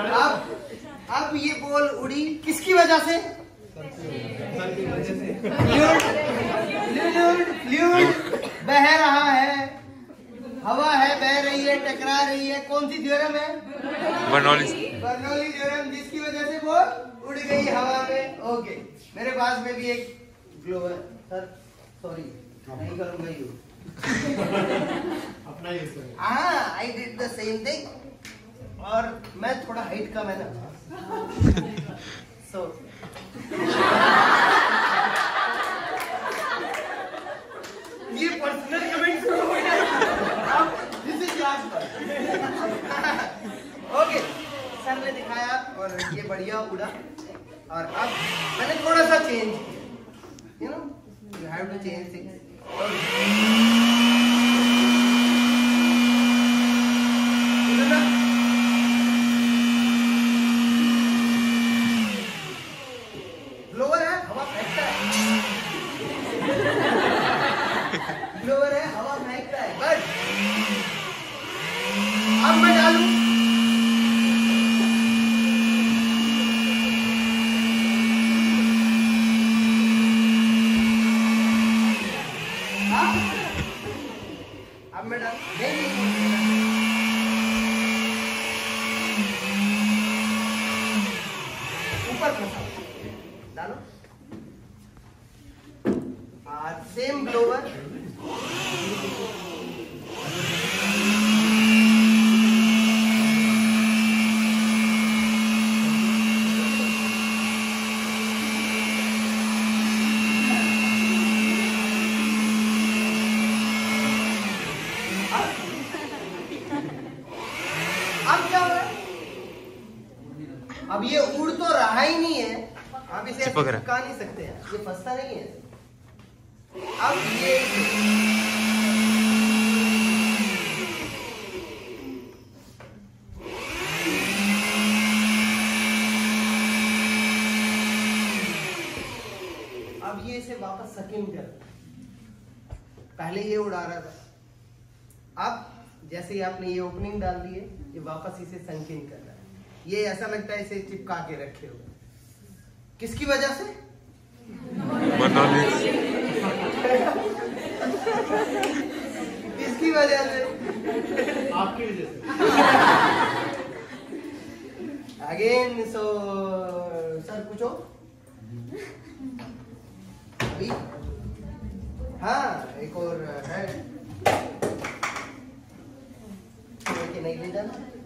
अब ये बॉल उड़ी किसकी वजह से? बह रहा है। हवा है, बह रही है, टकरा रही है। कौन सी थ्योरम है बर्नौली बर्नौली थ्योरम जिसकी वजह से बॉल उड़ गई हवा में ओके मेरे पास में भी एक ग्लो है। सर सॉरी नहीं करूँगा यू अपना यूज़ हाँ I did the same thing और मैं थोड़ा हाइट कम है ना सो ये पर्सनल कमेंट शुरू हो गया अब this is class okay sir ने दिखाया और ये बढ़िया उड़ा और अब मैंने थोड़ा सा चेंज किया। You know you have to change things blower है हवा फेंकता है ब्लोअर है हवा फेंकता है बस अब मैं डालू हाँ? अब ऊपर डालो। सेम ब्लोवर अब क्या हो रहा है? अब ये उड़ तो रहा ही नहीं है। अब इसे चिपक नहीं सकते हैं। ये फंसता नहीं है। अब ये अब ये इसे वापस सकिन कर। पहले ये उड़ा रहा था। अब जैसे ही आपने ये ओपनिंग डाल दी है ये वापस इसे संकिन कर रहा है। ये ऐसा लगता है इसे चिपका के रखे हुए किसकी वजह से? किसकी वजह से? आपकी वजह से। अगेन सो सर पूछो। अभी? हाँ एक और है। कि नहीं ले जाना